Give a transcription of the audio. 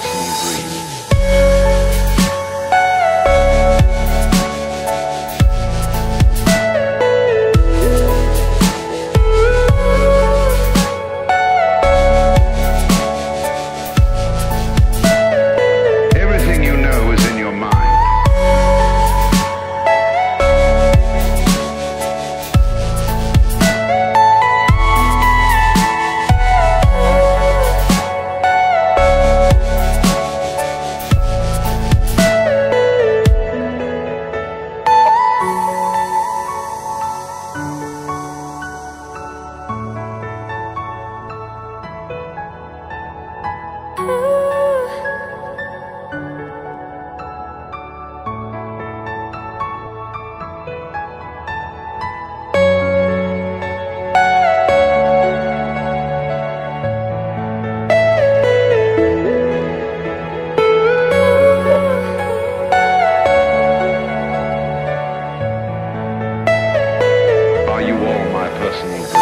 personal dream. you all my personal